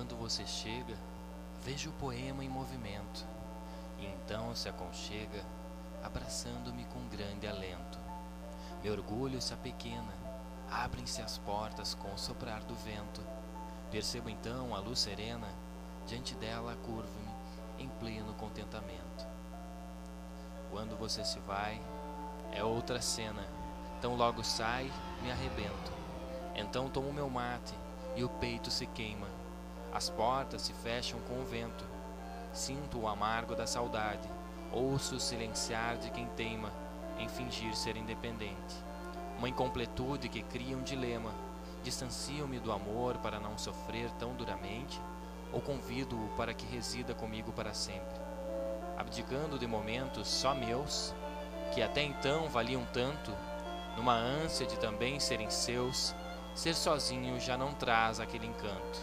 Quando você chega, vejo o poema em movimento, e então se aconchega, abraçando-me com grande alento. Meu orgulho se apequena, abrem-se as portas com o soprar do vento. Percebo então a luz serena, diante dela curvo-me em pleno contentamento. Quando você se vai, é outra cena. Tão logo sai, me arrebento. Então tomo meu mate e o peito se queima. As portas se fecham com o vento. Sinto o amargo da saudade. Ouço o silenciar de quem teima em fingir ser independente. Uma incompletude que cria um dilema. Distancio-me do amor para não sofrer tão duramente, ou convido-o para que resida comigo para sempre, abdicando de momentos só meus, que até então valiam tanto, numa ânsia de também serem seus, ser sozinho já não traz aquele encanto.